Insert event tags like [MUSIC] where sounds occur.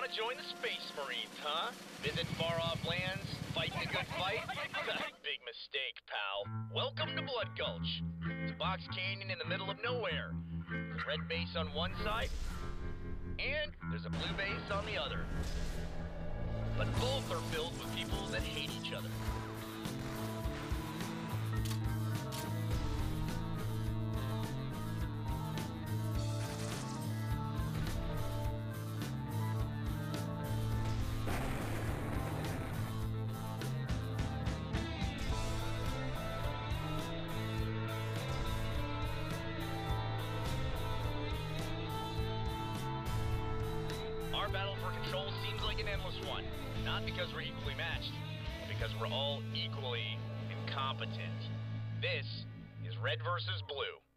Want to join the Space Marines, huh? Visit far-off lands, fight the good fight? [LAUGHS] Big mistake, pal. Welcome to Blood Gulch. It's a box canyon in the middle of nowhere. There's a red base on one side, and there's a blue base on the other. But both are filled with people that hate each other. An endless one. Not because we're equally matched, but because we're all equally incompetent. This is Red versus Blue.